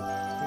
Bye.